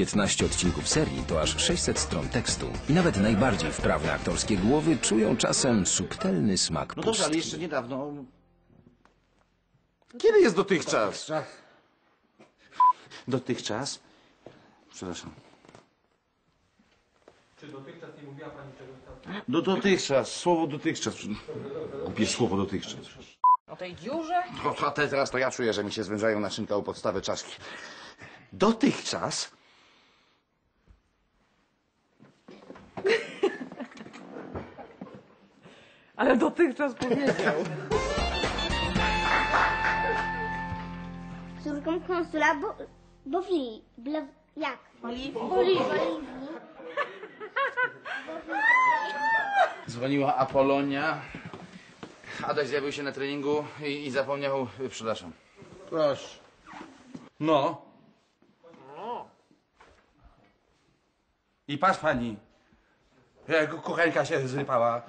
15 odcinków serii to aż 600 stron tekstu i nawet najbardziej wprawne aktorskie głowy czują czasem subtelny smak No dobrze, ale pustki. jeszcze niedawno... Kiedy jest dotychczas? Dotychczas? Przepraszam. Czy dotychczas nie mówiła pani czegoś tam? Do dotychczas, słowo dotychczas. Głupie słowo dotychczas. O tej dziurze? No, a te, teraz to ja czuję, że mi się zwężają naczynka u podstawy czaszki. Dotychczas Ale dotychczas powiedział. córką konsula Bo Bowli. Ble jak? Oli- Boliwii. dzwoniła Apolonia. Adaś zjawił się na treningu i, i zapomniał... Przepraszam. Proszę. No. I patrz pani. Kuchenka się zrypała.